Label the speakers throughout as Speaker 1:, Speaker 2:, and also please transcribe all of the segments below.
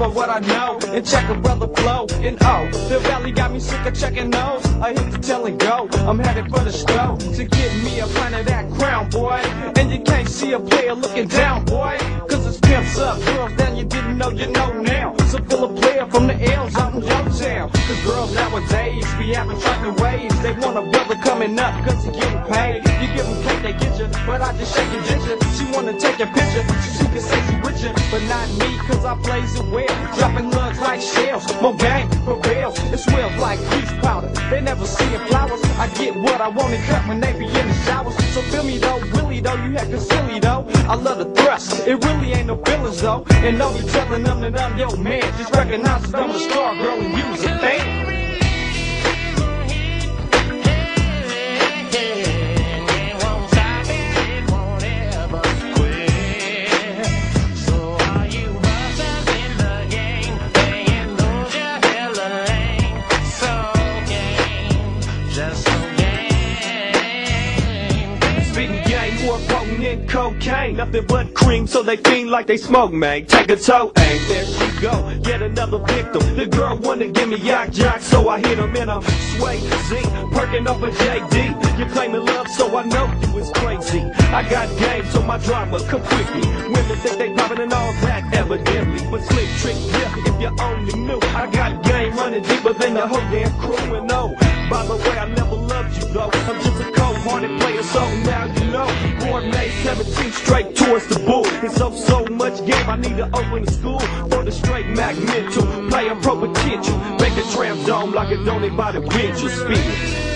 Speaker 1: People what I know and check a brother flow. And oh, the valley got me sick of checking those. I hit the tell and go. I'm headed for the stove to get me a pint of that crown, boy. And you can't see a player looking down, boy. Cause it's pimps up, girls down you didn't know you know now. So fill a player from the L's out in your town. Cause girls nowadays be having trucking ways. They want a brother coming up cause he getting paid. You give them cake, they get you. But I just shake your ginger. She wanna take a picture. She can say she with you. But not me cause I plays it well. Dropping lugs like shells. More gang prevails. It smells like grease powder. They never see flowers. I get what I want and cut when they be in the showers. So feel me though, really though, you acting silly though. I love the thrust. It really ain't no feelings though. And don't be telling them that I'm your man. Just recognize that I'm a star girl and you's a fan. Potent than cocaine. Nothing but cream, so they fiend like they smoke, man. Take a toe, aim. There she go, yet another victim. The girl wanna give me yak jock, so I hit him and I'm sway Z, perking up a JD. You claiming love, so I know you is crazy. I got game, so my drama come quickly. Women think they poppin' and all that, evidently. But slick trick, yeah, if you only knew. I got game running deeper than your whole damn crew. And no, by the way, I never loved you though. I'm just a cold-hearted player, so now you know. May 17 straight towards the bull. It's so, so much game, I need to open a school for the straight Mac mental. Player pro potential. Make a tramp dome like a donate by the bench or spin.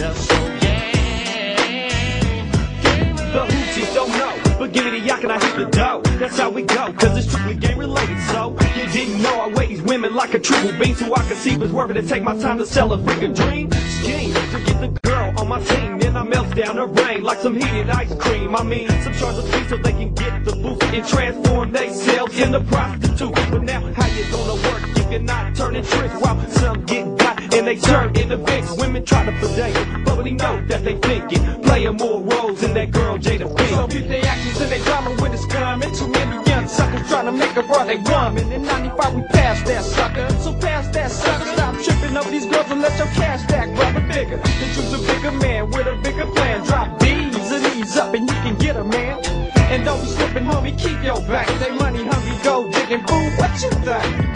Speaker 1: The give me the yak and I hit the dough. That's how we go, cause it's strictly game related. So, you didn't know I weigh these women like a triple beam, so I can see what's worth it to take my time to celebrate a dream. Scheme to get the girl on my team, then I melt down her brain like some heated ice cream. I mean, some charge of so they can get the boost and transform themselves into prostitute. But now, how you gonna work if you're not turning tricks while some get got and they turn into vicks? Women try to it, but we know that they thinking, playing more roles than that girl Jada the they want And in 95 we passed that sucker. So pass that sucker. Stop tripping up these girls and let your cash stack rubber bigger. Then choose a bigger man with a bigger plan. Drop these and these up and you can get a man. And don't be slipping, homie, keep your back. They money hungry, go digging. Boo, what you think?